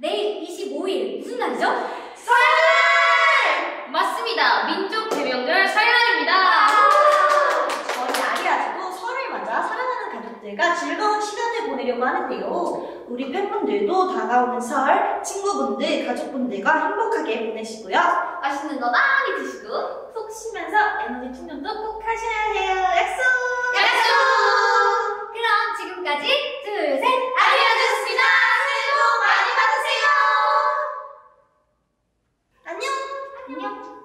내일 25일 무슨 날이죠? 설날! 맞습니다. 민족 대명절 설날입니다. 저희 아이아직도 설을 맞아 사랑하는 가족들과 즐거운 시간을 보내려고 하는데요. 우리 팬분들도 다가오는 설, 친구분들, 가족분들과 행복하게 보내시고요. 맛있는 거 많이 드시고 푹 쉬면서 에너지 충전도 꼭 하셔야 해요. 약속! 약속! 그럼 지금까지 둘, 셋! Нет.